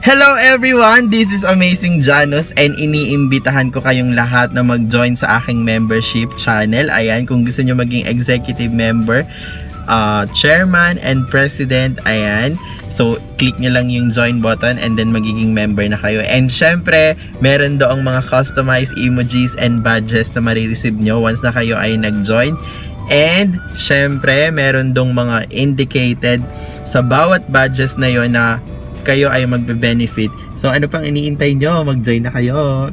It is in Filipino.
Hello everyone! This is Amazing Janos and iniimbitahan ko kayong lahat na mag-join sa aking membership channel. Ayan, kung gusto nyo maging executive member, uh, chairman and president, ayan. So, click nyo lang yung join button and then magiging member na kayo. And syempre, meron doong mga customized emojis and badges na marireceive nyo once na kayo ay nag-join. And, syempre, meron dong mga indicated sa bawat badges na yon na kayo ay magbe-benefit. So ano pang iniintay nyo? Mag-join na kayo.